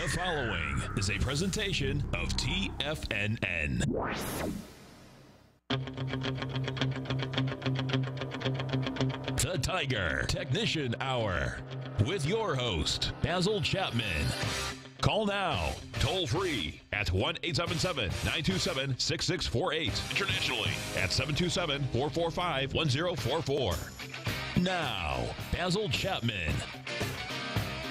The following is a presentation of TFNN. The Tiger Technician Hour with your host, Basil Chapman. Call now, toll free at 1 877 927 6648. Internationally at 727 445 1044. Now, Basil Chapman.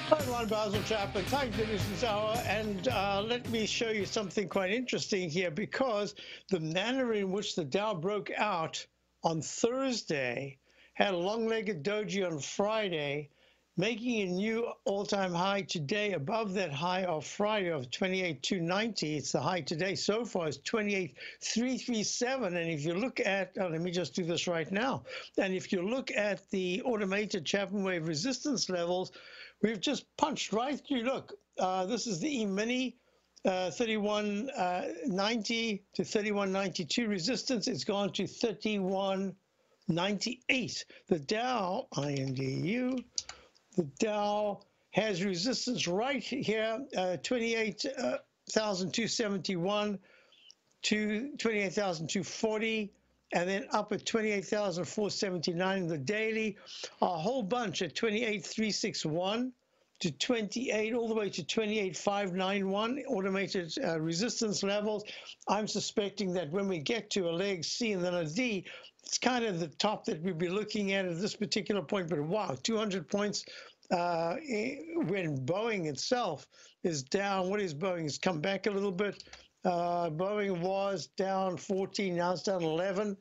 Hi, everyone. Basil Chapman, Tiger Technician's Hour, and uh, let me show you something quite interesting here because the manner in which the Dow broke out on Thursday had a long-legged doji on Friday, making a new all-time high today above that high of Friday of 28,290. It's the high today so far is 28,337. And if you look at, oh, let me just do this right now. And if you look at the automated Chapman wave resistance levels, we've just punched right through. Look, uh, this is the E-mini. Uh, 3190 uh, to 3192 resistance. It's gone to 3198. The Dow, INDU, the Dow has resistance right here, uh, 28,271 uh, to 28,240 and then up at 28,479 in the daily, a whole bunch at 28,361 to 28, all the way to 28,591 automated uh, resistance levels. I'm suspecting that when we get to a leg C and then a D, it's kind of the top that we'd be looking at at this particular point. But wow, 200 points uh, when Boeing itself is down. What is Boeing? It's come back a little bit. Uh, Boeing was down 14, now it's down 11.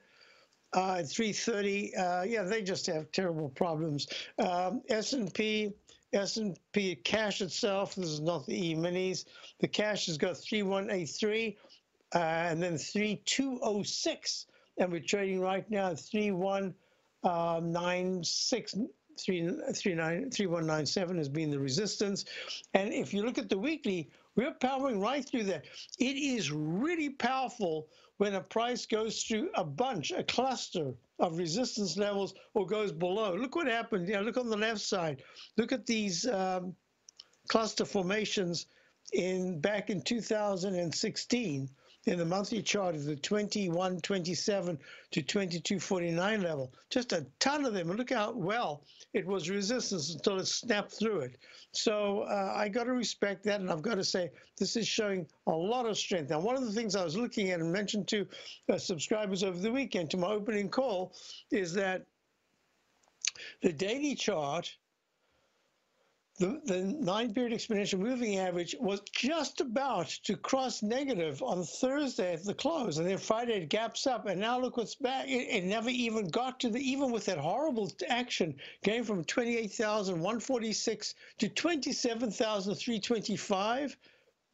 Uh, at 330, uh, yeah, they just have terrible problems. Um, S&P, S&P cash itself, this is not the E-minis. The cash has got 3183 uh, and then 3206. And we're trading right now at 3196. 3197 has been the resistance. And if you look at the weekly, we're powering right through that. It is really powerful when a price goes through a bunch, a cluster of resistance levels or goes below. Look what happened. Yeah, look on the left side. Look at these um, cluster formations in back in 2016 in the monthly chart of the 2127 to 2249 level. Just a ton of them. Look how well it was resistance until it snapped through it. So uh, I got to respect that, and I've got to say this is showing a lot of strength. Now, one of the things I was looking at and mentioned to uh, subscribers over the weekend to my opening call is that the daily chart the, the nine period exponential moving average was just about to cross negative on Thursday at the close. And then Friday it gaps up. And now look what's back. It, it never even got to the, even with that horrible action, going from 28,146 to 27,325.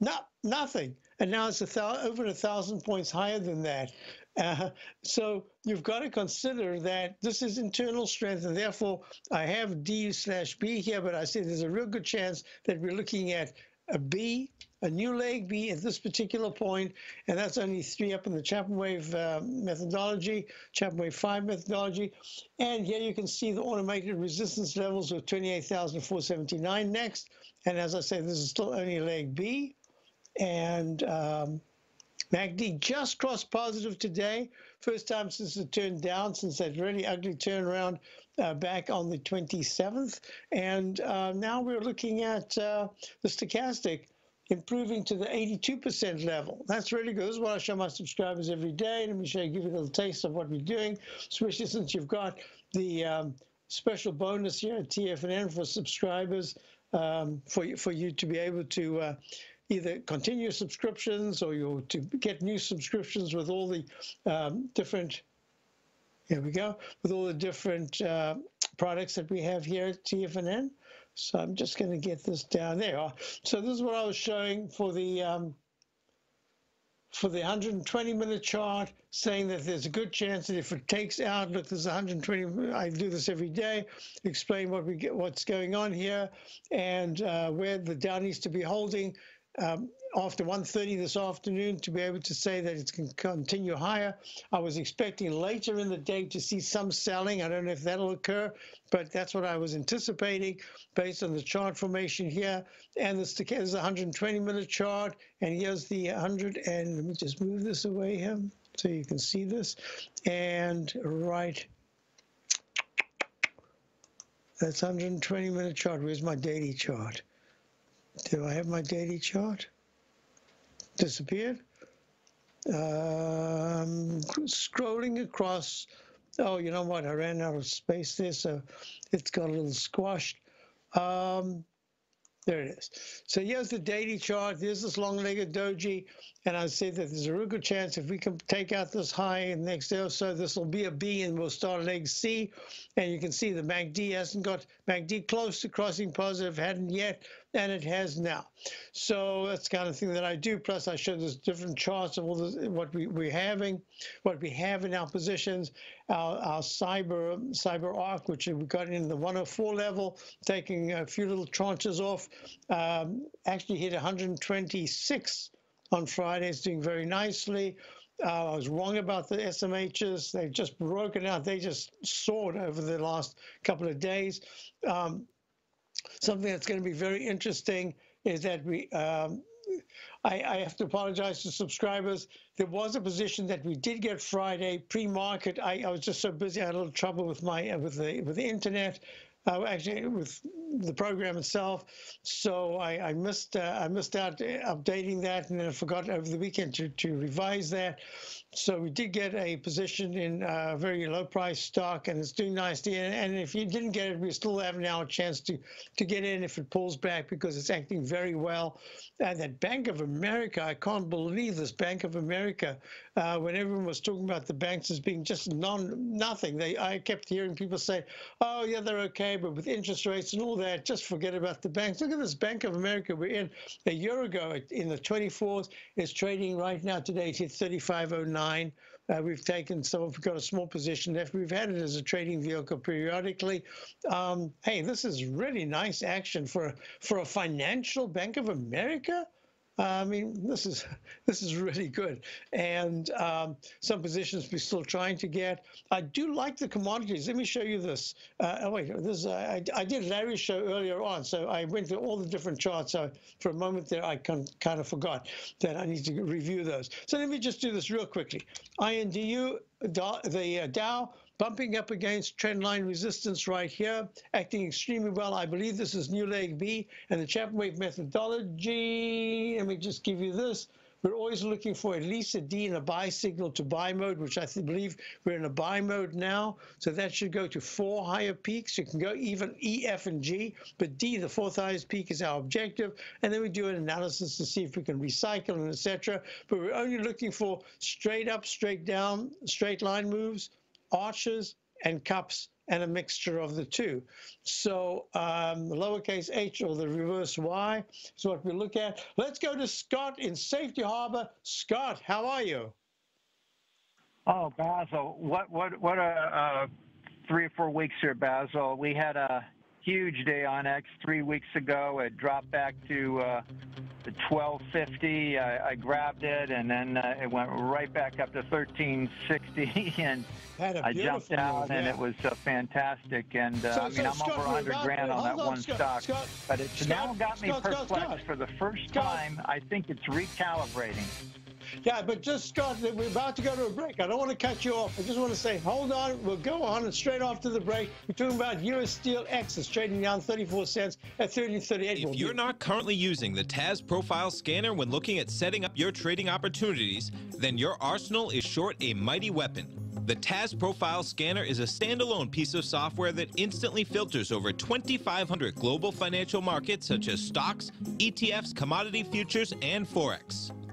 Not, nothing. And now it's a over a thousand points higher than that. Uh, so you've got to consider that this is internal strength, and therefore I have D slash B here, but I say there's a real good chance that we're looking at a B, a new leg B at this particular point, and that's only three up in the Chapman wave uh, methodology, Chapman wave 5 methodology. And here you can see the automated resistance levels of 28,479 next. And as I say, this is still only leg B. And um, MACD just crossed positive today. First time since it turned down, since that really ugly turnaround uh, back on the 27th. And uh, now we're looking at uh, the stochastic improving to the 82% level. That's really good. This is what I show my subscribers every day. Let me show you, give you a little taste of what we're doing, especially since you've got the um, special bonus here at TFNN for subscribers um, for, for you to be able to uh, either continue subscriptions or you to get new subscriptions with all the um, different, here we go, with all the different uh, products that we have here at TFNN. So I'm just going to get this down there. So this is what I was showing for the um, for the 120 minute chart, saying that there's a good chance that if it takes out, look, there's 120. I do this every day, explain what we get, what's going on here, and uh, where the Dow needs to be holding um, after 1.30 this afternoon to be able to say that it's going to continue higher. I was expecting later in the day to see some selling. I don't know if that'll occur, but that's what I was anticipating based on the chart formation here. And this is a 120 minute chart. And here's the 100. And let me just move this away here so you can see this. And right, that's 120 minute chart. Where's my daily chart? Do I have my daily chart? disappeared. Um, scrolling across, oh, you know what? I ran out of space there, so it's got a little squashed. Um, there it is. So here's the daily chart. There's this long-legged doji, and I say that there's a real good chance if we can take out this high in the next day or so, this will be a B, and we'll start leg C. And you can see the MACD hasn't got MACD close to crossing positive, hadn't yet, and it has now. So that's kind of thing that I do. Plus, I show there's different charts of all the, what we, we're having, what we have in our positions, our, our cyber CyberArk, which we got in the 104 level, taking a few little tranches off, um, actually hit 126 on Friday. It's doing very nicely. Uh, I was wrong about the SMHs. They've just broken out. They just soared over the last couple of days. Um, something that's going to be very interesting is that we, um, I, I, have to apologize to subscribers. There was a position that we did get Friday pre-market. I, I was just so busy, I had a little trouble with my with the with the internet uh, actually with the program itself. So I, I missed uh, I missed out updating that, and then I forgot over the weekend to, to revise that. So we did get a position in a uh, very low price stock, and it's doing nicely. And, if you didn't get it, we still have now a chance to to get in if it pulls back because it's acting very well. And that Bank of America, I can't believe this Bank of America. Uh, when everyone was talking about the banks as being just non nothing, they I kept hearing people say, "Oh yeah, they're okay." but with interest rates and all that, just forget about the banks. Look at this Bank of America we're in. A year ago, in the 24th, it's trading right now today at 35.09. Uh, we've taken some, we've got a small position left. We've had it as a trading vehicle periodically. Um, hey, this is really nice action for for a financial Bank of America. I mean, this is this is really good, and um, some positions we're still trying to get. I do like the commodities. Let me show you this. Uh, oh wait, this uh, I, I, did Larry's show earlier on, so I went through all the different charts. So for a moment there, I kind of forgot that I need to review those. So let me just do this real quickly. INDU, the uh, Dow bumping up against trendline resistance right here, acting extremely well. I believe this is new leg B and the Chapman wave methodology. Let me just give you this. We're always looking for at least a D in a buy signal to buy mode, which I believe we're in a buy mode now. So that should go to four higher peaks. You can go even E, F, and G, but D, the fourth highest peak, is our objective. And then we do an analysis to see if we can recycle and etc. But we're only looking for straight up, straight down, straight line moves, arches and cups and a mixture of the two. So um, lowercase h or the reverse y is what we look at. Let's go to Scott in Safety Harbor. Scott, how are you? Oh, Basil, what what what a uh, three or four weeks here, Basil. We had a huge day on X three weeks ago. It dropped back to uh, 1250. I, I, grabbed it, and then uh, it went right back up to 1360, and I jumped out, and it was uh, fantastic. And uh, so, I mean, so I'm Scott, over 100 grand on that on, one Scott, stock, Scott, but it's now got me perplexed for the first time. I think it's recalibrating. Yeah, but just Scott, we're about to go to a break. I don't want to cut you off. I just want to say, hold on. We'll go on and straight off to the break. We're talking about US Steel X. It's trading down 34 cents at 30.38. If you're not currently using the TAS Profile Scanner when looking at setting up your trading opportunities, then your arsenal is short a mighty weapon. The TAS Profile Scanner is a standalone piece of software that instantly filters over 2,500 global financial markets such as stocks, ETFs, commodity futures, and Forex.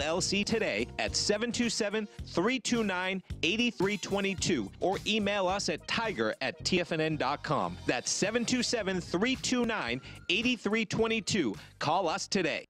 LLC today at 727 329 8322 or email us at tiger at tfnn.com. That's 727 329 8322. Call us today.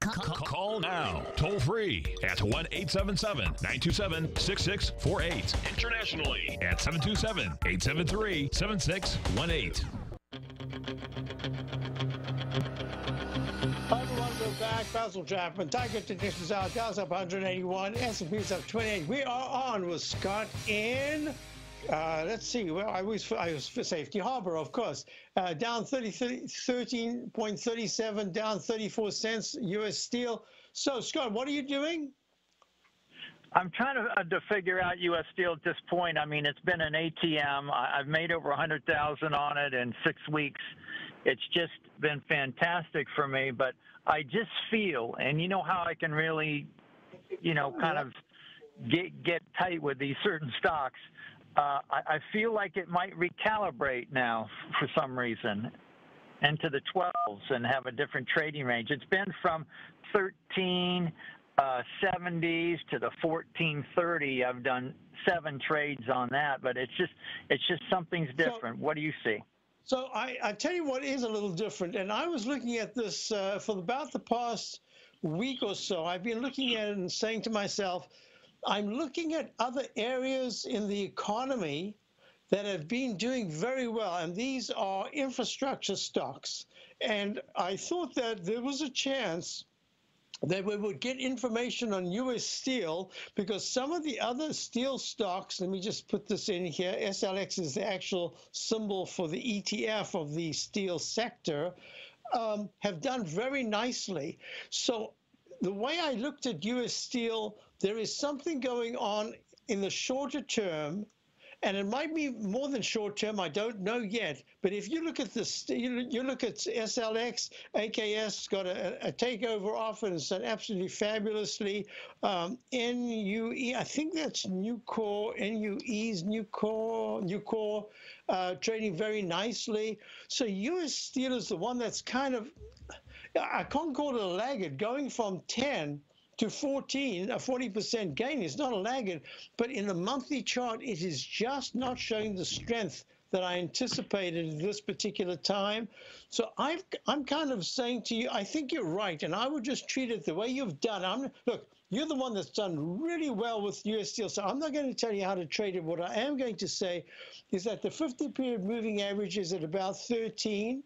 Call now, toll free at 1 877 927 6648. Internationally at 727 873 7618. Everyone back. Basil Chapman, Tiger Technician's Hour. Dow's up 181. S&P's up 28. We are on with Scott in uh, let's see. Well, I was for, I was for Safety Harbor, of course. Uh, down 30, 13.37, down 34 cents U.S. steel. So, Scott, what are you doing? I'm trying to, uh, to figure out U.S. Steel at this point. I mean, it's been an ATM. I, have made over 100,000 on it in six weeks. It's just been fantastic for me. But I just feel, and you know how I can really, you know, kind of get get tight with these certain stocks uh, I, I, feel like it might recalibrate now for some reason into the 12s and have a different trading range. It's been from 13 uh, 70s to the 1430. I've done seven trades on that, but it's just it's just something's different. So, what do you see? So I, I tell you what is a little different, and I was looking at this uh, for about the past week or so. I've been looking at it and saying to myself I'm looking at other areas in the economy that have been doing very well, and these are infrastructure stocks. And I thought that there was a chance that we would get information on U.S. steel because some of the other steel stocks, let me just put this in here, SLX is the actual symbol for the ETF of the steel sector, um, have done very nicely. So the way I looked at U.S. steel there is something going on in the shorter term, and it might be more than short term. I don't know yet. But if you look at this, you, look at SLX, AKS got a, a takeover offer and it's done absolutely fabulously. Um, NUE, I think that's Nucor, NUE's Nucor, Nucor, uh, trading very nicely. So U.S. Steel is the one that's kind of, I can't call it a laggard, going from 10 to 14, a 40% gain It's not a laggard, but in the monthly chart, it is just not showing the strength that I anticipated at this particular time. So i am kind of saying to you, I think you're right, and I would just treat it the way you've done. I'm, look, you're the one that's done really well with US Steel, so I'm not going to tell you how to trade it. What I am going to say is that the 50-period moving average is at about 13.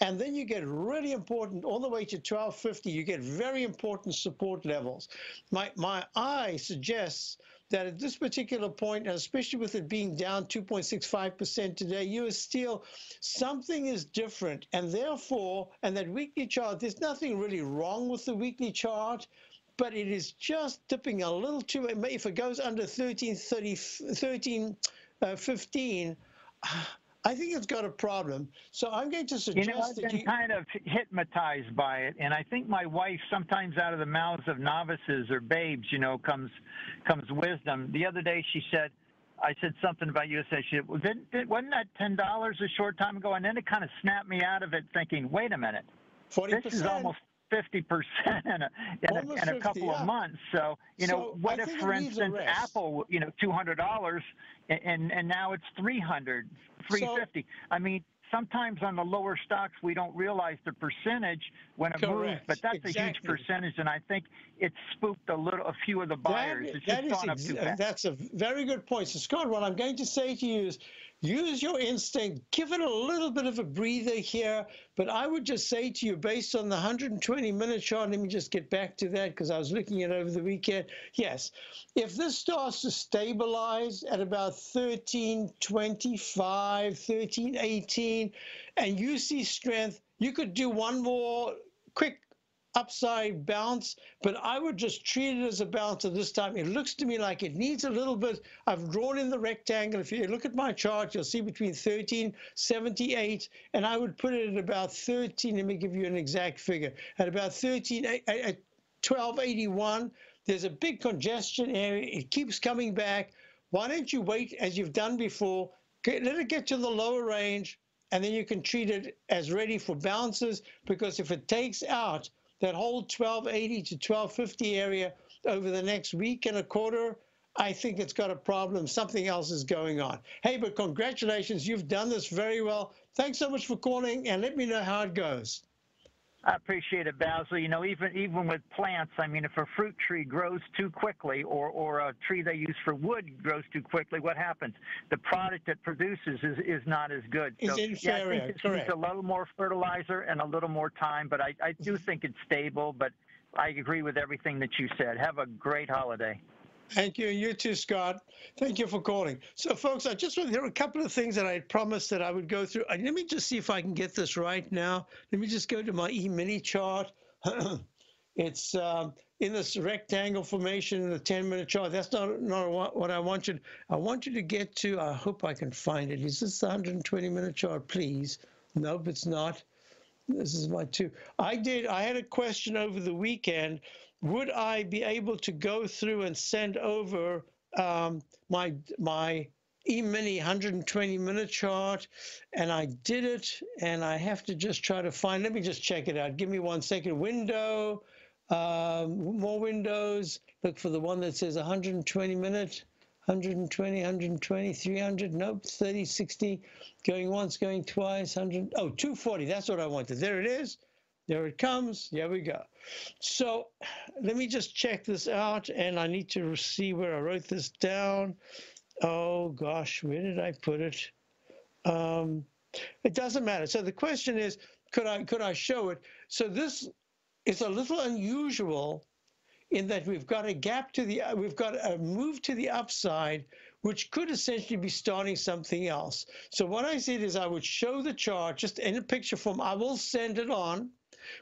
And then you get really important all the way to 1250. You get very important support levels. My, my eye suggests that at this particular point, especially with it being down 2.65% today, US Steel, something is different. And therefore, and that weekly chart, there's nothing really wrong with the weekly chart but it is just dipping a little too. If it goes under 13, 30, 13 uh, 15, I think it's got a problem. So I'm going to suggest you know, I've been you... kind of hypnotized by it, and I think my wife sometimes out of the mouths of novices or babes, you know, comes comes wisdom. The other day she said, I said something about USA. She said, well, didn't, wasn't that ten dollars a short time ago? And then it kind of snapped me out of it, thinking, wait a minute, 40%. this is almost 50% in a, in a, in a 50, couple yeah. of months. So, you know, so what if, for instance, Apple, you know, $200 and, and now it's 300, 350. So, I mean, sometimes on the lower stocks we don't realize the percentage when it correct. moves, but that's exactly. a huge percentage, and I think it spooked a little, a few of the buyers. That, it's just gone up too uh, fast. That's a very good point. So Scott, what I'm going to say to you is use your instinct, give it a little bit of a breather here. But I would just say to you, based on the 120 minute chart, let me just get back to that because I was looking at it over the weekend. Yes, if this starts to stabilize at about 1325, 1318, and you see strength, you could do one more quick upside bounce, but I would just treat it as a bounce at this time. It looks to me like it needs a little bit. I've drawn in the rectangle. If you look at my chart, you'll see between 1378 and I would put it at about 13. Let me give you an exact figure. At about 13, at 1281, there's a big congestion area. It keeps coming back. Why don't you wait as you've done before? Let it get to the lower range, and then you can treat it as ready for bounces because if it takes out that whole 1280 to 1250 area over the next week and a quarter, I think it's got a problem. Something else is going on. Hey, but congratulations. You've done this very well. Thanks so much for calling and let me know how it goes. I appreciate it, Basil. You know, even even with plants, I mean, if a fruit tree grows too quickly, or or a tree they use for wood grows too quickly, what happens? The product it produces is, is not as good. So, inferior. Yeah, I think it needs a little more fertilizer and a little more time, but I, I do think it's stable. But I agree with everything that you said. Have a great holiday. Thank you. You too, Scott. Thank you for calling. So, folks, I just want there are a couple of things that I promised that I would go through. Let me just see if I can get this right now. Let me just go to my E-mini chart. it's um, in this rectangle formation in the 10-minute chart. That's not, not what I want you. I want you to get to. I hope I can find it. Is this the 120-minute chart, please? Nope, it's not. This is my two. I did. I had a question over the weekend would I be able to go through and send over um, my my e-mini 120 minute chart? And I did it and I have to just try to find let me just check it out. Give me one second. Window um, more windows. Look for the one that says 120 minute 120 120 300 nope 30 60 going once going twice 100 oh 240 that's what I wanted. There it is there it comes. There we go. So let me just check this out, and I need to see where I wrote this down. Oh gosh, where did I put it? Um, it doesn't matter. So the question is, could I could I show it? So this is a little unusual in that we've got a gap to the we've got a move to the upside which could essentially be starting something else. So what I said is I would show the chart just in a picture form. I will send it on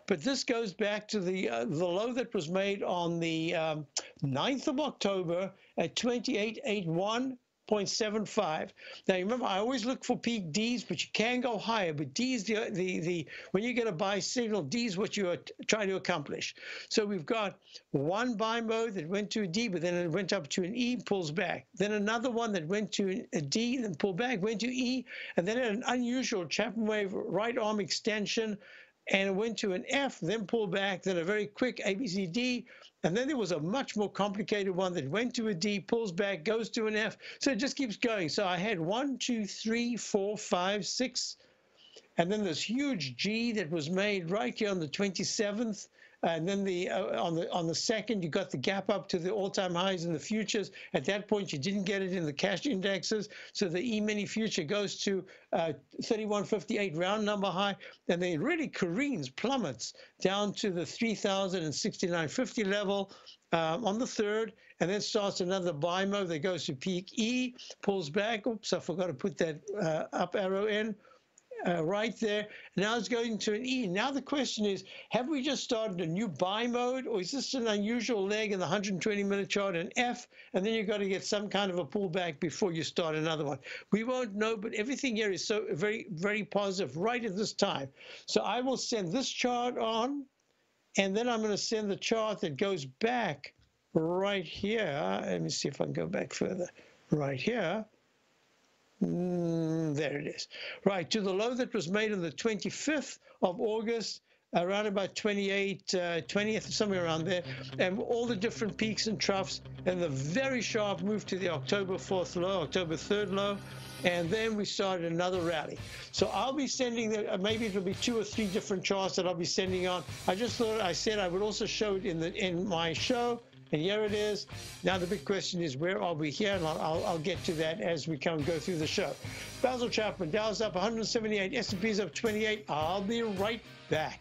but this goes back to the uh, the low that was made on the um, 9th of October at 2881.75. Now remember, I always look for peak Ds, but you can go higher. But D's the the the when you get a buy signal, D's what you are trying to accomplish. So we've got one buy mode that went to a D, but then it went up to an E, pulls back. Then another one that went to a D, then pulled back, went to E, and then an unusual Chapman wave right arm extension and it went to an F, then pulled back, then a very quick ABCD, and then there was a much more complicated one that went to a D, pulls back, goes to an F. So it just keeps going. So I had one, two, three, four, five, six, and then this huge G that was made right here on the 27th. And then the uh, on the on the second, you got the gap up to the all-time highs in the futures. At that point, you didn't get it in the cash indexes, so the E-mini future goes to uh, 3158 round number high, and then really careens, plummets down to the 3069.50 level um, on the third, and then starts another buy mode that goes to peak E, pulls back. Oops, I forgot to put that uh, up arrow in uh, right there. Now it's going to an E. Now the question is, have we just started a new buy mode, or is this an unusual leg in the 120-minute chart, an F, and then you've got to get some kind of a pullback before you start another one? We won't know, but everything here is so very, very positive right at this time. So I will send this chart on, and then I'm going to send the chart that goes back right here. Let me see if I can go back further. Right here. Mm, there it is. Right, to the low that was made on the 25th of August, around about 28, uh, 20th, somewhere around there, and all the different peaks and troughs, and the very sharp move to the October 4th low, October 3rd low, and then we started another rally. So I'll be sending, the, uh, maybe it'll be two or three different charts that I'll be sending on. I just thought I said I would also show it in the in my show. And here it is. Now the big question is, where are we here? And I'll, I'll, I'll get to that as we come go through the show. Basil Chapman, Dow's up 178, S&P's up 28. I'll be right back.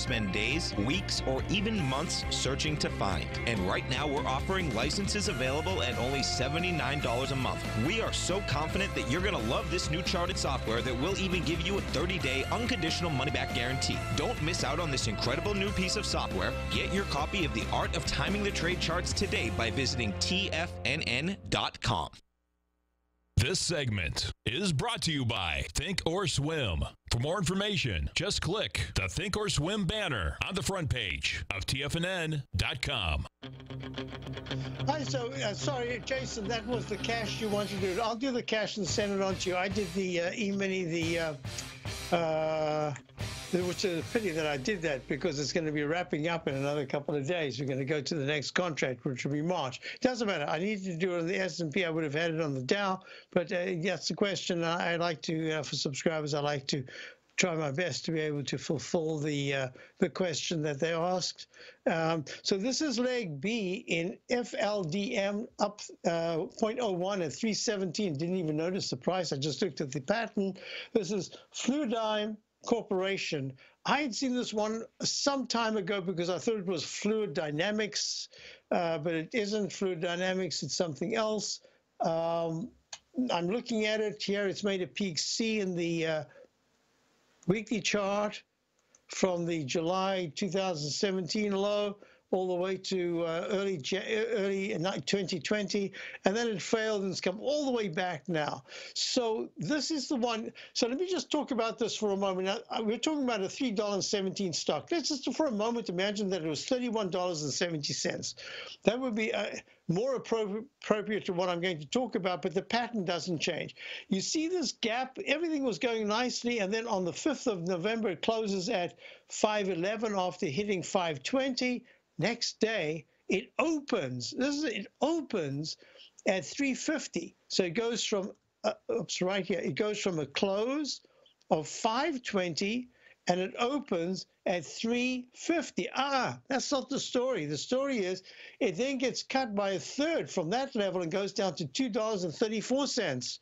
spend days, weeks, or even months searching to find. And right now, we're offering licenses available at only $79 a month. We are so confident that you're going to love this new charted software that will even give you a 30 day unconditional money back guarantee. Don't miss out on this incredible new piece of software. Get your copy of The Art of Timing the Trade Charts today by visiting TFNN.com. This segment is brought to you by Think or Swim. For more information, just click the Think or Swim banner on the front page of TFNN.com. Hi, so uh, sorry, Jason, that was the cash you wanted to do. I'll do the cash and send it on to you. I did the uh, e-mini, the uh, uh, which is a pity that I did that because it's going to be wrapping up in another couple of days. We're going to go to the next contract, which will be March. It Doesn't matter. I needed to do it on the S&P. I would have had it on the Dow, but uh, that's the question. I, I like to, uh, for subscribers, I like to try my best to be able to fulfill the uh, the question that they asked. Um, so this is leg B in FLDM up uh, 0.01 at 317. Didn't even notice the price. I just looked at the pattern. This is Fluidigm Corporation. I had seen this one some time ago because I thought it was Fluid Dynamics, uh, but it isn't Fluid Dynamics. It's something else. Um, I'm looking at it here. It's made a peak C in the uh, weekly chart from the July 2017 low all the way to uh, early early 2020, and then it failed and it's come all the way back now. So this is the one. So let me just talk about this for a moment. Now, uh, we're talking about a three dollars seventeen stock. Let's just for a moment imagine that it was thirty-one dollars and seventy cents. That would be. Uh, more appropriate to what I'm going to talk about, but the pattern doesn't change. You see this gap, everything was going nicely, and then on the 5th of November, it closes at 511 after hitting 520. Next day, it opens, this is, it opens at 350. So it goes from, uh, oops, right here, it goes from a close of 520 and it opens at 350. Ah, that's not the story. The story is it then gets cut by a third from that level and goes down to $2.34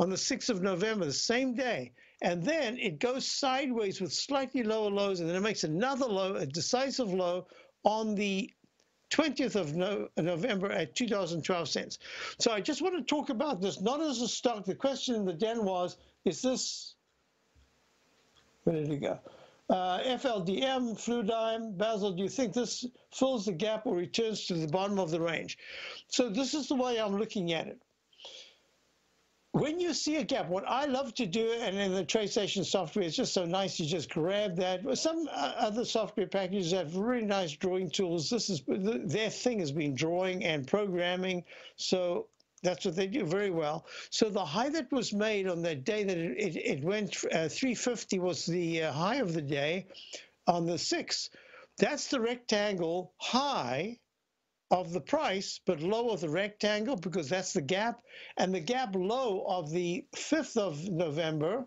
on the 6th of November, the same day. And then it goes sideways with slightly lower lows, and then it makes another low, a decisive low on the 20th of no, November at 2012 cents. So I just want to talk about this not as a stock. The question in the den was, is this where did it go? Uh, FLDM, Fluidigm, Basil, do you think this fills the gap or returns to the bottom of the range? So this is the way I'm looking at it. When you see a gap, what I love to do, and in the TradeStation software, it's just so nice. You just grab that. Some uh, other software packages have really nice drawing tools. This is their thing has been drawing and programming. So that's what they do very well. So the high that was made on that day that it, it, went, uh, 350 was the uh, high of the day on the 6th. That's the rectangle high of the price, but low of the rectangle because that's the gap. And the gap low of the 5th of November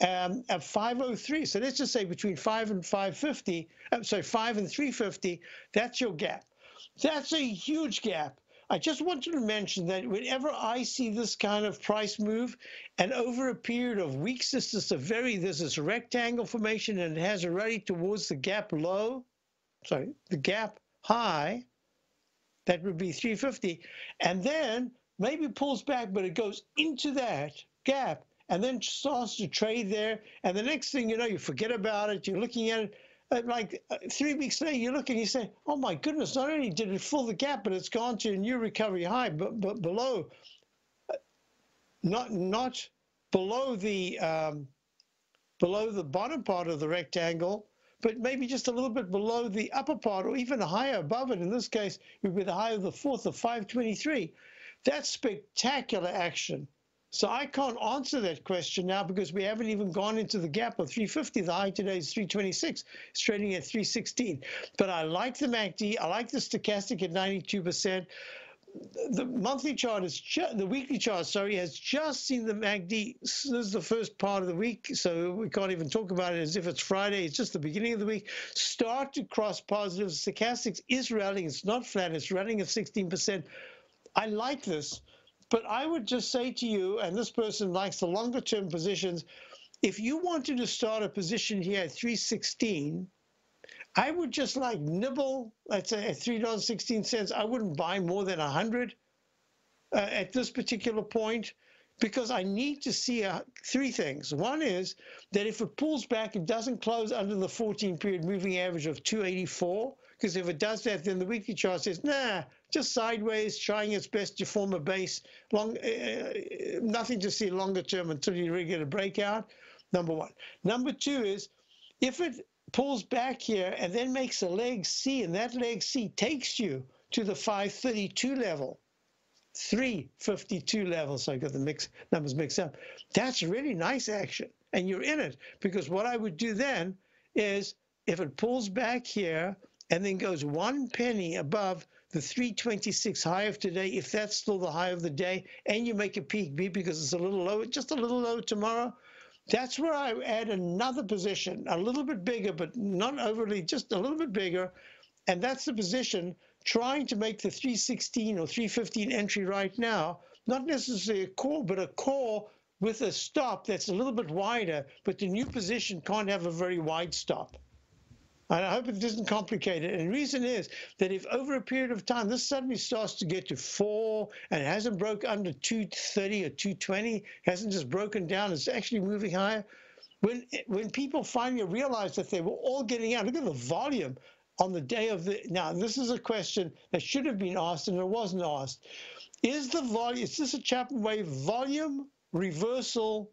um, at 503. So let's just say between 5 and 550, I'm sorry, 5 and 350, that's your gap. That's a huge gap. I just wanted to mention that whenever I see this kind of price move, and over a period of weeks, this is a very, this is rectangle formation and it has already towards the gap low, sorry, the gap high, that would be 350, and then maybe pulls back, but it goes into that gap and then starts to trade there. And the next thing you know, you forget about it, you're looking at it, like uh, three weeks later, you look and you say, "Oh my goodness! Not only did it fill the gap, but it's gone to a new recovery high, but but below, uh, not not below the um, below the bottom part of the rectangle, but maybe just a little bit below the upper part, or even higher above it. In this case, it would be the high of the fourth of 523. That's spectacular action. So I can't answer that question now because we haven't even gone into the gap of 350. The high today is 326. It's trading at 316. But I like the MACD. I like the stochastic at 92%. The monthly chart is the weekly chart, sorry, has just seen the MACD. This is the first part of the week, so we can't even talk about it as if it's Friday. It's just the beginning of the week. Start to cross positive. Stochastics is rallying. It's not flat. It's running at 16%. I like this. But I would just say to you, and this person likes the longer term positions, if you wanted to start a position here at 316, I would just like nibble, let's say at $3.16. I wouldn't buy more than 100 uh, at this particular point because I need to see uh, three things. One is that if it pulls back, it doesn't close under the 14 period moving average of 284. Because if it does that, then the weekly chart says, nah, just sideways, trying its best to form a base. Long, uh, nothing to see longer term until you really get a breakout. Number one. Number two is if it pulls back here and then makes a leg C, and that leg C takes you to the 532 level, 352 level. So I got the mix numbers mixed up. That's really nice action, and you're in it because what I would do then is if it pulls back here and then goes one penny above the 326 high of today, if that's still the high of the day, and you make a peak B because it's a little low, just a little low tomorrow, that's where I add another position, a little bit bigger, but not overly, just a little bit bigger. And that's the position trying to make the 316 or 315 entry right now, not necessarily a call, but a call with a stop that's a little bit wider, but the new position can't have a very wide stop. I hope it doesn't complicate it. And the reason is that if over a period of time this suddenly starts to get to four and it hasn't broke under 230 or 220, hasn't just broken down, it's actually moving higher. When when people finally realize that they were all getting out, look at the volume on the day of the. Now this is a question that should have been asked and it wasn't asked. Is the volume? Is this a Chapman wave volume reversal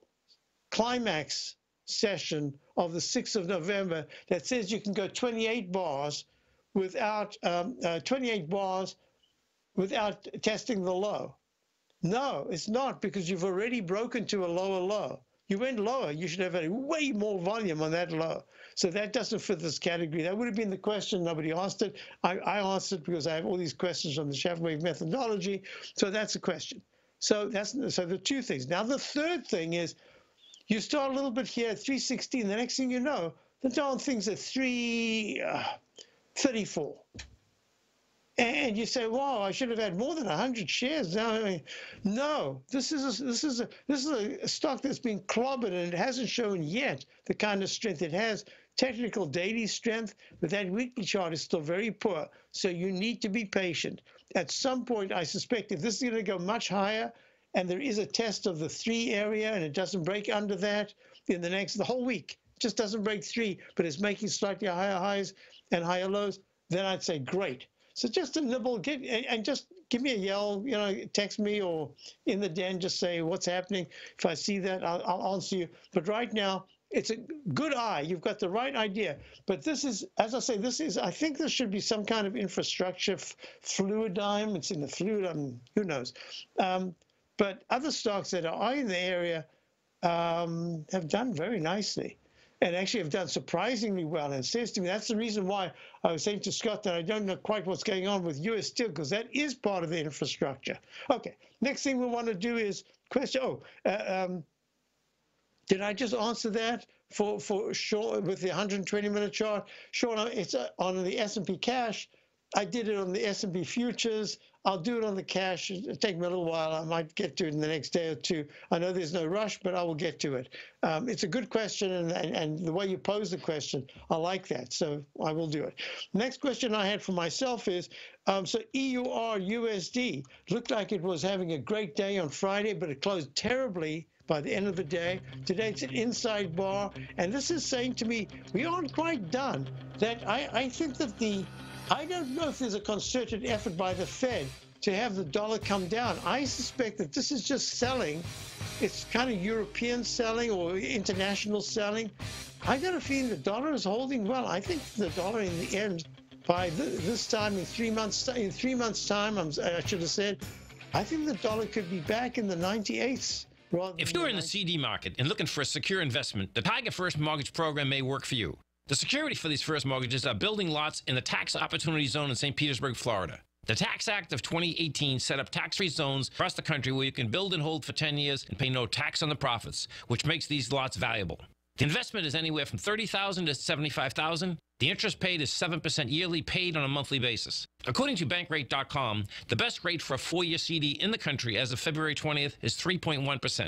climax session of the 6th of November that says you can go 28 bars without um, uh, 28 bars without testing the low. No, it's not because you've already broken to a lower low. You went lower. You should have had way more volume on that low. So that doesn't fit this category. That would have been the question. Nobody asked it. I, I asked it because I have all these questions on the wave methodology. So that's a question. So that's so the two things. Now the third thing is you start a little bit here at 316. The next thing you know, the darn thing's at 334. Uh, and you say, "Wow, I should have had more than 100 shares." Now, I mean, no, this is a, this is a this is a stock that's been clobbered and it hasn't shown yet the kind of strength it has. Technical daily strength, but that weekly chart is still very poor. So you need to be patient. At some point, I suspect if this is going to go much higher, and there is a test of the three area and it doesn't break under that in the next the whole week just doesn't break three but it's making slightly higher highs and higher lows then i'd say great so just a nibble get and just give me a yell you know text me or in the den just say what's happening if i see that i'll, I'll answer you but right now it's a good eye. You've got the right idea. But this is, as I say, this is, I think there should be some kind of infrastructure, Fluidigm. It's in the fluid, I mean, who knows? Um, but other stocks that are in the area um, have done very nicely and actually have done surprisingly well. And it says to me that's the reason why I was saying to Scott that I don't know quite what's going on with US Steel because that is part of the infrastructure. Okay, next thing we want to do is question. Oh, uh, um, did I just answer that for for sure with the 120 minute chart? Sure, it's uh, on the S&P cash. I did it on the S&P futures. I'll do it on the cash. It'll take me a little while. I might get to it in the next day or two. I know there's no rush, but I will get to it. Um, it's a good question, and, and, and, the way you pose the question, I like that. So I will do it. Next question I had for myself is um, so EUR USD looked like it was having a great day on Friday, but it closed terribly by the end of the day. Today it's an inside bar, and this is saying to me we aren't quite done. That I, I think that the I don't know if there's a concerted effort by the Fed to have the dollar come down. I suspect that this is just selling. It's kind of European selling or international selling. I got a feeling the dollar is holding well. I think the dollar in the end, by this time in three months, in three months' time, I'm, i should have said, I think the dollar could be back in the 98s. If you're in the CD market and looking for a secure investment, the Tiger First Mortgage Program may work for you. The security for these first mortgages are building lots in the tax opportunity zone in St. Petersburg, Florida. The Tax Act of 2018 set up tax free zones across the country where you can build and hold for 10 years and pay no tax on the profits, which makes these lots valuable. The investment is anywhere from 30000 to 75000 The interest paid is 7% yearly paid on a monthly basis. According to bankrate.com, the best rate for a four year CD in the country as of February 20th is 3.1%.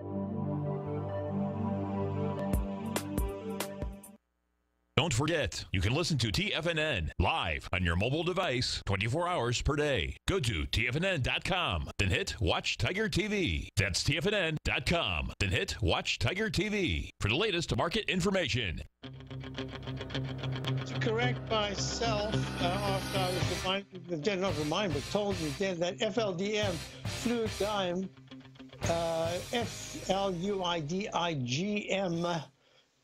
Don't forget, you can listen to TFNN live on your mobile device 24 hours per day. Go to TFNN.com, then hit Watch Tiger TV. That's TFNN.com, then hit Watch Tiger TV for the latest market information. To correct myself, uh, after I was reminded, not reminded, but told you then that FLDM, Fluid Dime, uh, F L U I D I G M,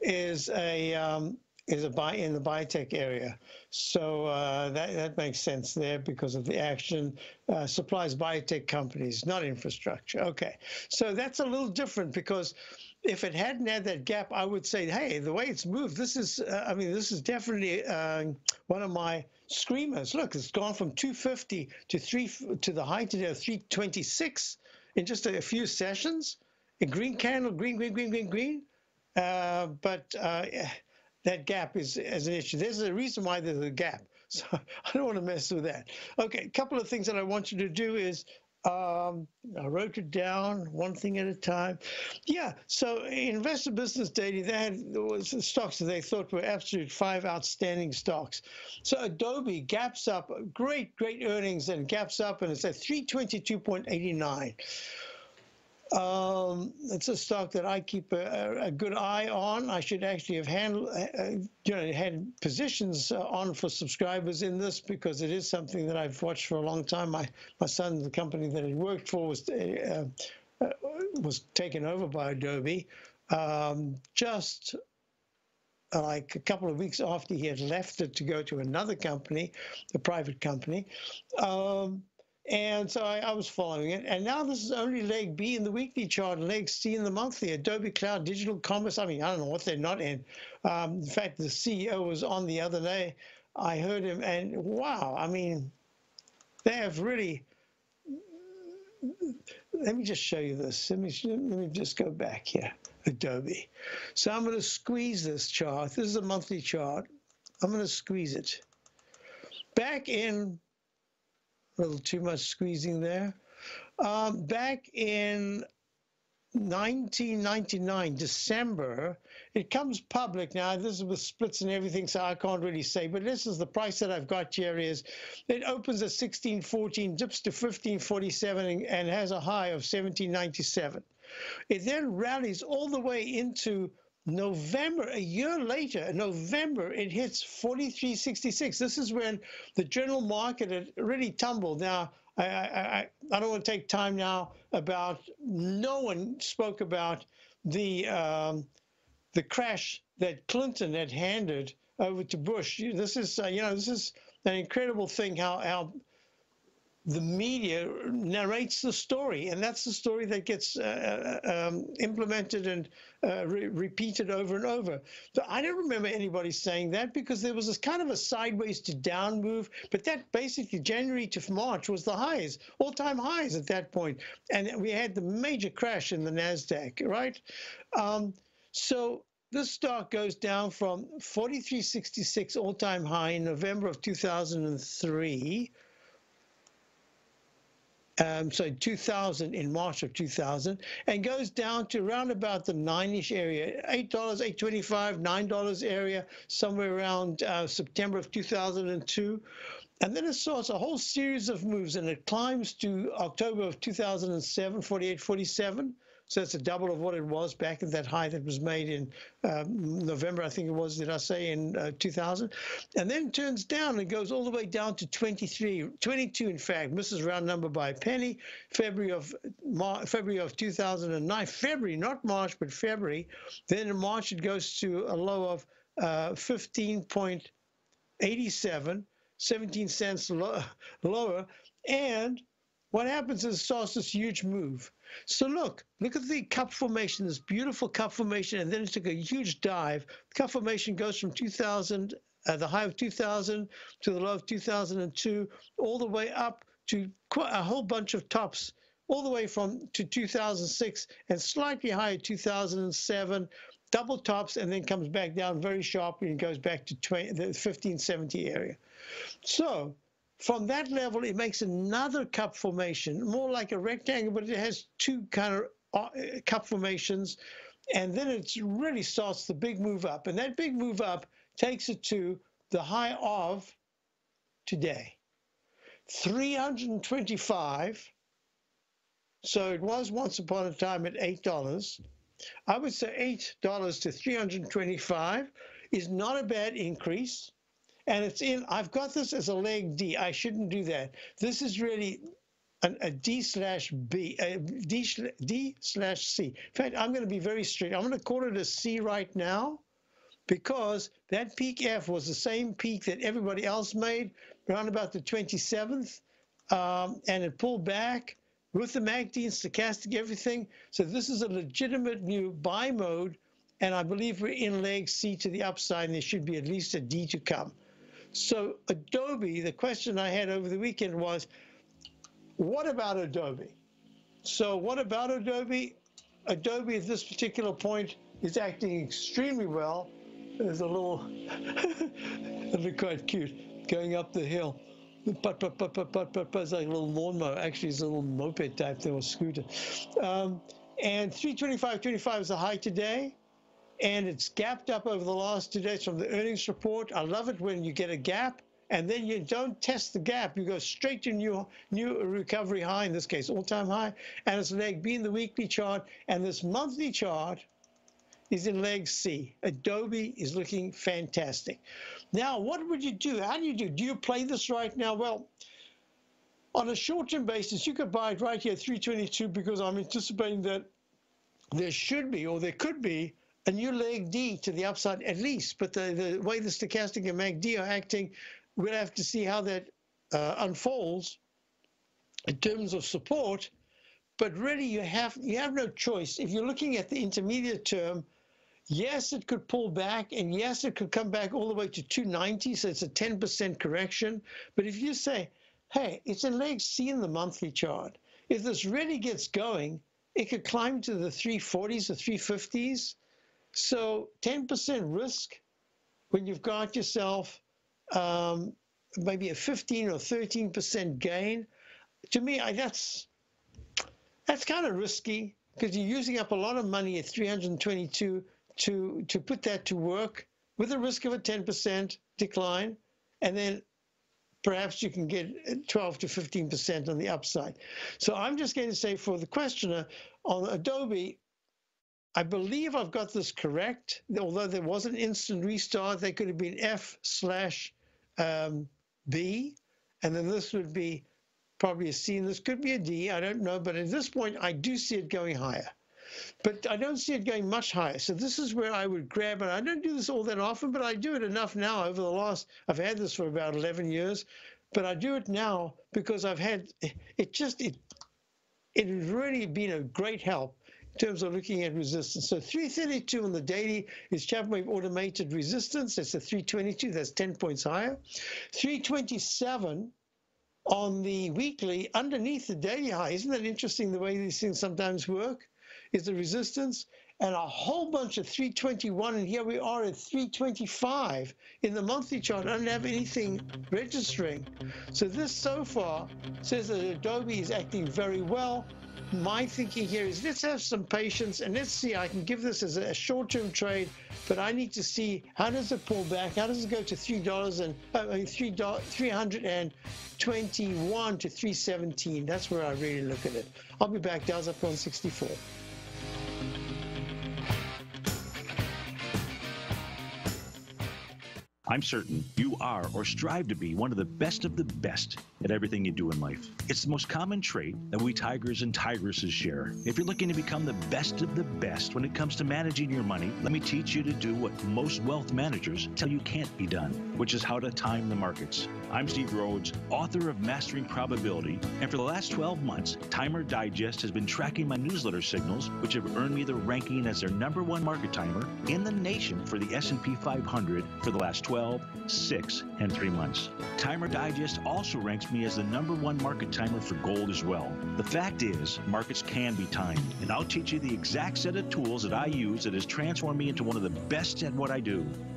is a um, is a buy in the biotech area. So uh, that, that makes sense there because of the action uh, supplies biotech companies, not infrastructure. Okay, so that's a little different because if it hadn't had that gap, I would say, hey, the way it's moved, this is, uh, I mean, this is definitely uh, one of my screamers. Look, it's gone from 250 to three to the high today of 326 in just a, a few sessions. A green candle, green, green, green, green, green. Uh, but uh, that gap is, is an issue. There's a reason why there's a gap. So I don't want to mess with that. Okay, a couple of things that I want you to do is um, I wrote it down one thing at a time. Yeah, so Investor Business Daily, they had stocks that they thought were absolute five outstanding stocks. So Adobe gaps up, great, great earnings, and gaps up, and it's at 322.89. Um, it's a stock that I keep a, a, good eye on. I should actually have handled, uh, uh, you know, had positions uh, on for subscribers in this because it is something that I've watched for a long time. My my son, the company that he worked for, was uh, uh was taken over by Adobe. Um, just like a couple of weeks after he had left it to go to another company, a private company. Um, and so I, I, was following it. And now this is only leg B in the weekly chart and leg C in the monthly. Adobe Cloud Digital Commerce. I mean, I don't know what they're not in. Um, in fact, the CEO was on the other day. I heard him, and wow, I mean, they have really. Let me just show you this. Let me, let me just go back here. Adobe. So I'm going to squeeze this chart. This is a monthly chart. I'm going to squeeze it. Back in a little too much squeezing there. Um, back in 1999, December, it comes public now. This is with splits and everything, so I can't really say. But this is the price that I've got here is it opens at 1614, dips to 1547, and has a high of 1797. It then rallies all the way into November, a year later, November, it hits 43.66. This is when the general market had really tumbled. Now, I, I, I don't want to take time now about, no one spoke about the, um, the crash that Clinton had handed over to Bush. This is, uh, you know, this is an incredible thing how, how the media narrates the story, and that's the story that gets uh, uh, um, implemented and uh, re repeated over and over. So I don't remember anybody saying that because there was this kind of a sideways to down move, but that basically January to March was the highs, all-time highs at that point. and we had the major crash in the Nasdaq, right? Um, so this stock goes down from 43.66 all-time high in November of 2003 um, so 2000 in March of 2000, and goes down to around about the nine-ish area, eight dollars, eight twenty-five, nine dollars area, somewhere around uh, September of 2002, and then it starts a whole series of moves, and it climbs to October of 2007, 48, 47. So it's a double of what it was back at that high that was made in um, November, I think it was, did I say, in uh, 2000? And then turns down and goes all the way down to 23, 22, in fact, misses round number by a penny, February of, Mar February of 2009, February, not March, but February. Then in March, it goes to a low of uh, 15.87, 17 cents lo lower. And what happens is it starts this huge move. So look, look at the cup formation, this beautiful cup formation, and then it took a huge dive. The cup formation goes from 2000, uh, the high of 2000 to the low of 2002, all the way up to quite a whole bunch of tops, all the way from to 2006 and slightly higher 2007, double tops, and then comes back down very sharply and goes back to 20, the 1570 area. So from that level, it makes another cup formation, more like a rectangle, but it has two kind of uh, cup formations. And then it really starts the big move up. And that big move up takes it to the high of today, 325. So it was once upon a time at $8. I would say $8 to 325 is not a bad increase and it's in, I've got this as a leg D. I shouldn't do that. This is really an, a D slash B, a D, D slash C. In fact, I'm going to be very strict. I'm going to call it a C right now because that peak F was the same peak that everybody else made around about the 27th, um, and it pulled back with the MACD and stochastic everything. So this is a legitimate new buy mode, and I believe we're in leg C to the upside, and there should be at least a D to come. So Adobe, the question I had over the weekend was, what about Adobe? So what about Adobe? Adobe at this particular point is acting extremely well. There's a little, it'd quite cute, going up the hill. But, but, but, but, but, but, but, it's like a little lawnmower. Actually, it's a little moped type thing or scooter. Um, and 325.25 is the high today and it's gapped up over the last two days from the earnings report. I love it when you get a gap and then you don't test the gap. You go straight to new new recovery high, in this case, all-time high, and it's leg B in the weekly chart, and this monthly chart is in leg C. Adobe is looking fantastic. Now, what would you do? How do you do? Do you play this right now? Well, on a short-term basis, you could buy it right here, 322, because I'm anticipating that there should be, or there could be, a new leg D to the upside at least. But the, the way the stochastic and MACD are acting, we'll have to see how that uh, unfolds in terms of support. But really, you have you have no choice. If you're looking at the intermediate term, yes, it could pull back, and yes, it could come back all the way to 290. So it's a 10% correction. But if you say, hey, it's a leg C in the monthly chart. If this really gets going, it could climb to the 340s or 350s so 10% risk when you've got yourself um, maybe a 15 or 13% gain, to me, I, that's that's kind of risky. because you're using up a lot of money at 322 to to put that to work with a risk of a 10% decline, and then perhaps you can get 12 to 15% on the upside. So I'm just going to say for the questioner on Adobe, I believe I've got this correct. Although there was an instant restart, they could have been F slash um, B, and then this would be probably a C, and this could be a D. I don't know, but at this point, I do see it going higher. But I don't see it going much higher. So this is where I would grab it. I don't do this all that often, but I do it enough now over the last, I've had this for about 11 years, but I do it now because I've had, it just, it, it has really been a great help terms of looking at resistance. So 332 on the daily is Chapman automated resistance. That's a 322, that's 10 points higher. 327 on the weekly underneath the daily high. Isn't that interesting the way these things sometimes work? is the resistance, and a whole bunch of 321, and here we are at 325 in the monthly chart. I don't have anything registering. So this so far says that Adobe is acting very well. My thinking here is let's have some patience and let's see. I can give this as a short-term trade, but I need to see how does it pull back? How does it go to three dollars and uh, three three hundred and twenty-one to three seventeen? That's where I really look at it. I'll be back. Dow's up on sixty-four. I'm certain you are or strive to be one of the best of the best at everything you do in life. It's the most common trait that we tigers and tigresses share. If you're looking to become the best of the best when it comes to managing your money, let me teach you to do what most wealth managers tell you can't be done, which is how to time the markets. I'm Steve Rhodes, author of Mastering Probability, and for the last 12 months, Timer Digest has been tracking my newsletter signals, which have earned me the ranking as their number one market timer in the nation for the S&P 500 for the last 12 12, 6, and 3 months. Timer Digest also ranks me as the number one market timer for gold as well. The fact is, markets can be timed, and I'll teach you the exact set of tools that I use that has transformed me into one of the best at what I do.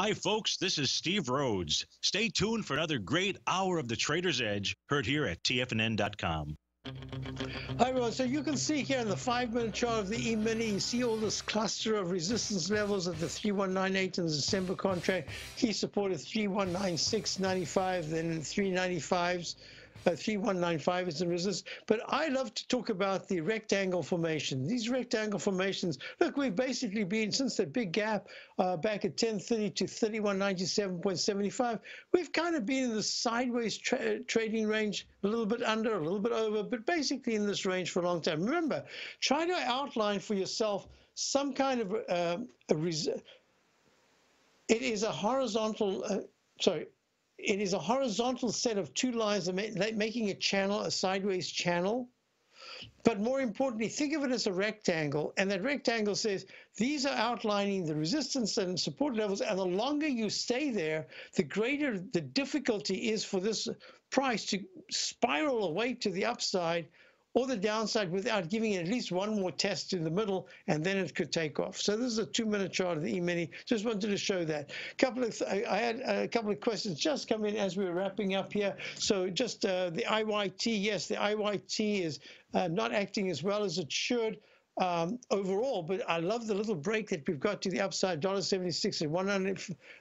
Hi, folks. This is Steve Rhodes. Stay tuned for another great hour of the Trader's Edge heard here at TFNN.com. Hi, everyone. So you can see here in the five-minute chart of the E-mini, you see all this cluster of resistance levels at the 3198 in the December contract. Key support at 3196.95, then 395s. Uh, 3195 is the resistance. But I love to talk about the rectangle formation. These rectangle formations, look, we've basically been, since the big gap uh, back at 1030 to 3197.75, we've kind of been in the sideways tra trading range, a little bit under, a little bit over, but basically in this range for a long time. Remember, try to outline for yourself some kind of uh, a it is a horizontal, uh, sorry, it is a horizontal set of two lines making a channel, a sideways channel. But more importantly, think of it as a rectangle. And that rectangle says these are outlining the resistance and support levels. And the longer you stay there, the greater the difficulty is for this price to spiral away to the upside or the downside without giving it at least one more test in the middle, and then it could take off. So this is a two-minute chart of the E-mini. Just wanted to show that. Couple of I had a couple of questions just come in as we were wrapping up here. So just uh, the IYT, yes, the IYT is uh, not acting as well as it should um, overall. But I love the little break that we've got to the upside. $1.76 at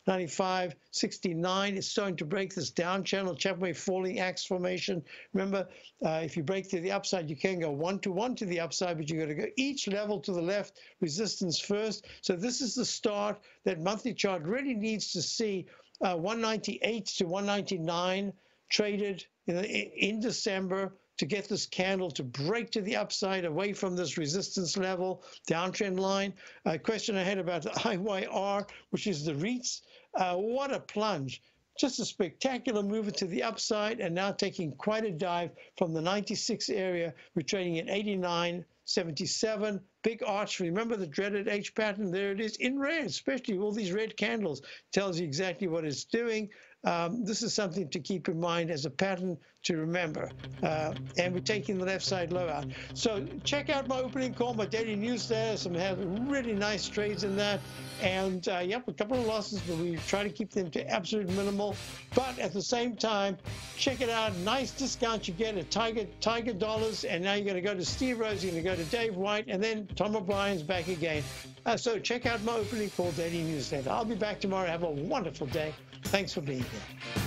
195.69 It's starting to break this down channel, Chapman falling axe formation. Remember, uh, if you break to the upside, you can go one to one to the upside, but you got to go each level to the left, resistance first. So this is the start that monthly chart really needs to see uh, 198 to 199 traded in, in December to get this candle to break to the upside away from this resistance level, downtrend line. A question I had about the IYR, which is the REITs. Uh, what a plunge. Just a spectacular move to the upside and now taking quite a dive from the 96 area. We're trading at 89. 77, big arch. Remember the dreaded H pattern? There it is in red, especially all these red candles. Tells you exactly what it's doing. Um, this is something to keep in mind as a pattern to remember. Uh, and we're taking the left side low out. So check out my opening call, my daily newsletter. Some have really nice trades in that. And uh, yep, a couple of losses, but we try to keep them to absolute minimal. But at the same time, check it out. Nice discount you get at Tiger Tiger Dollars. And now you're going to go to Steve Rhodes, you're going to go to Dave White, and then Tom O'Brien's back again. Uh, so check out my opening call daily newsletter. I'll be back tomorrow. Have a wonderful day. Thanks for being here.